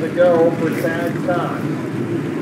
to go for sad time.